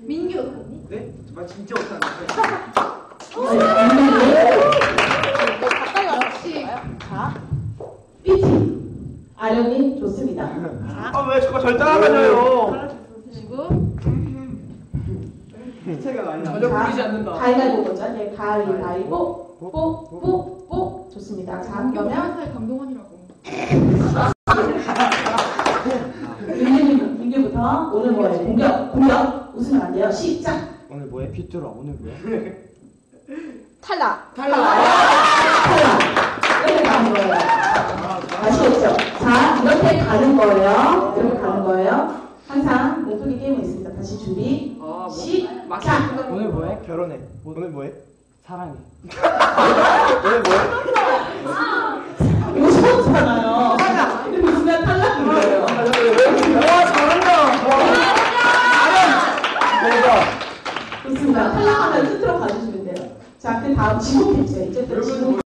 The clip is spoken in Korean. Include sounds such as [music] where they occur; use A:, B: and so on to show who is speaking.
A: 민규.
B: 네? 정말 진짜 못하는
A: 가까이 왔지.
C: 자, B팀. 아련이 좋습니다.
B: 아왜 저거 절 따라다녀요?
A: 그리고
B: 체가 많이
C: 자,
B: 나.
C: 가위바위보 보죠. 네, 가위바위보. 뽀, 뽀, 뽀. 좋습니다. 자, 그러면
A: 살 강동원이라고.
C: 민규, 민규부터 오늘 뭐예요? 공격, 공격. 웃으면 안 돼요. 시작.
B: 오늘 뭐해? 빗들어 오늘 뭐야?
A: 탈락.
C: 탈락. 이렇게 가는 거예요. 아시겠죠? 자, 이렇게 가는 거예요. 이렇게 가는 거예요. 항상 몸풀기 게임은 있습니다. 다시 준비. 시작.
B: 오늘 뭐해? 결혼해. 오늘 뭐해? 사랑해. [laughs] 오늘 뭐해?
C: 탈락하면 끝으로 가주시면 돼요. 자, 그 다음 지목 객체. 이제부터